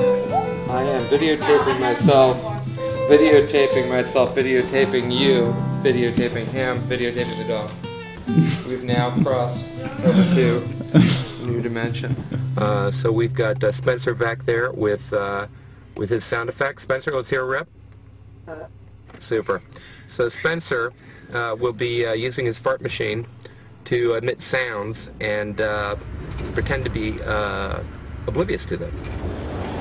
I am videotaping myself, videotaping myself, videotaping you, videotaping him, videotaping the dog. We've now crossed over to new dimension. Uh, so we've got uh, Spencer back there with uh, with his sound effects. Spencer, let's hear a rip. Super. So Spencer uh, will be uh, using his fart machine to emit sounds and uh, pretend to be oblivious to them.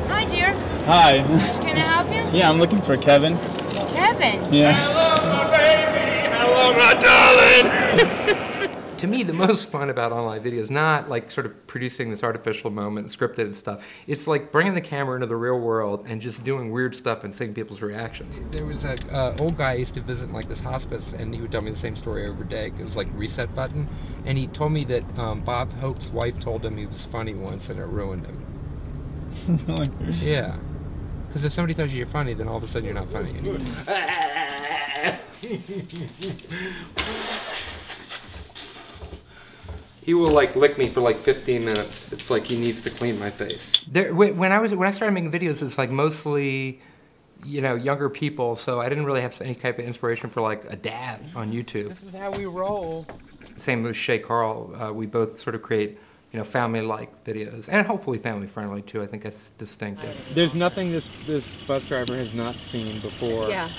Hi, dear. Hi. Can I help you? Yeah, I'm looking for Kevin. Kevin. Yeah. Hello, my baby. Hello, my darling. to me, the most fun about online video is not like sort of producing this artificial moment, and scripted stuff. It's like bringing the camera into the real world and just doing weird stuff and seeing people's reactions. There was a uh, old guy I used to visit in like this hospice, and he would tell me the same story every day. It was like reset button, and he told me that um, Bob Hope's wife told him he was funny once, and it ruined him. Yeah. Because if somebody tells you you're funny, then all of a sudden you're not funny anymore. he will like lick me for like 15 minutes. It's like he needs to clean my face. There, when I was when I started making videos, it's like mostly, you know, younger people. So I didn't really have any type of inspiration for like a dad on YouTube. This is how we roll. Same with Shay Carl. Uh, we both sort of create, you know, family-like videos and hopefully family-friendly too. I think that's distinctive. There's nothing this this bus driver has not seen before. Yeah.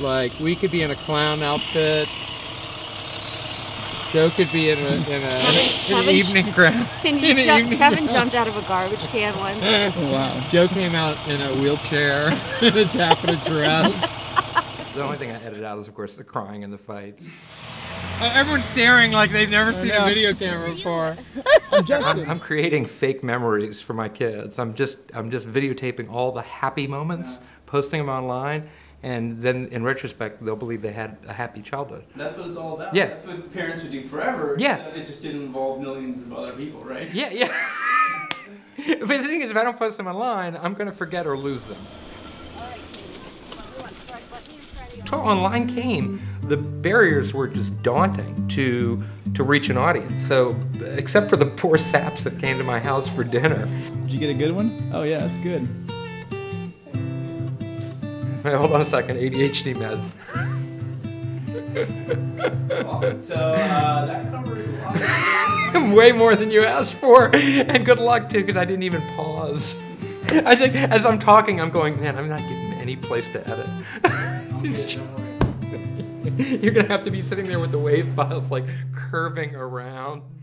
Like we could be in a clown outfit. Joe could be in a in a in an Kevin- evening crown. And you an evening Kevin gown. jumped out of a garbage can once. wow. Joe came out in a wheelchair in a taffeta dress. the only thing I edit out is, of course, the crying and the fights. Uh, everyone's staring like they've never seen a video camera before. I'm I'm, I'm creating fake memories for my kids. I'm just I'm just videotaping all the happy moments, posting them online, and then in retrospect they'll believe they had a happy childhood. That's what it's all about. Yeah. That's what parents would do forever. Yeah. It just didn't involve millions of other people, right? Yeah, yeah. but the thing is, if I don't post them online, I'm going to forget or lose them. Until online came, the barriers were just daunting to to reach an audience. So, except for the poor saps that came to my house for dinner, Did you get a good one? Oh yeah, that's good. Wait, hold on a second, ADHD meds. Awesome. So uh, that covers a lot. Way more than you asked for, and good luck too, because I didn't even pause. I think as I'm talking, I'm going, man, I'm not giving any place to edit. You're gonna have to be sitting there with the wave files like curving around.